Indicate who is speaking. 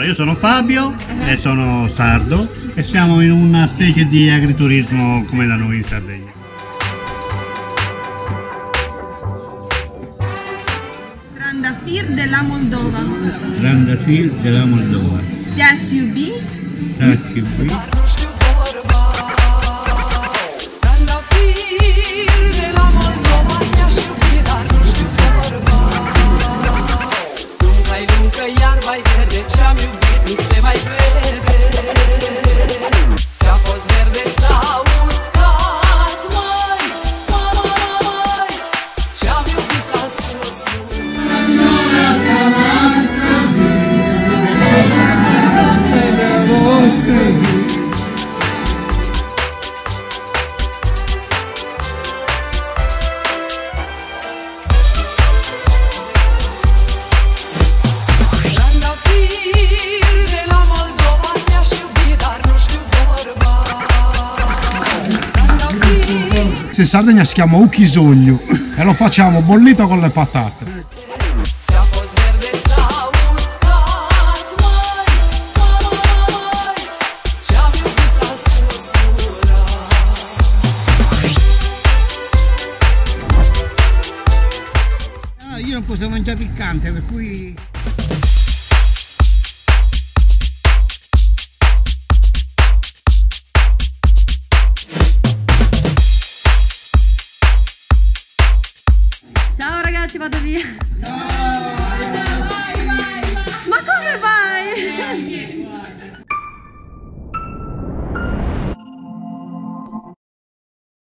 Speaker 1: Io sono Fabio e sono sardo e siamo in una specie di agriturismo come da noi in Sardegna.
Speaker 2: Trandafir della Moldova.
Speaker 1: Trandafir della Moldova.
Speaker 2: Te-aș iubi?
Speaker 3: meu bem, você vai ver. Trandafiri
Speaker 4: 60 si chiama Uchisogno e lo facciamo bollito con le patate.
Speaker 1: Ah, io non posso mangiare piccante, per cui
Speaker 2: Ciao, ti vado via. No!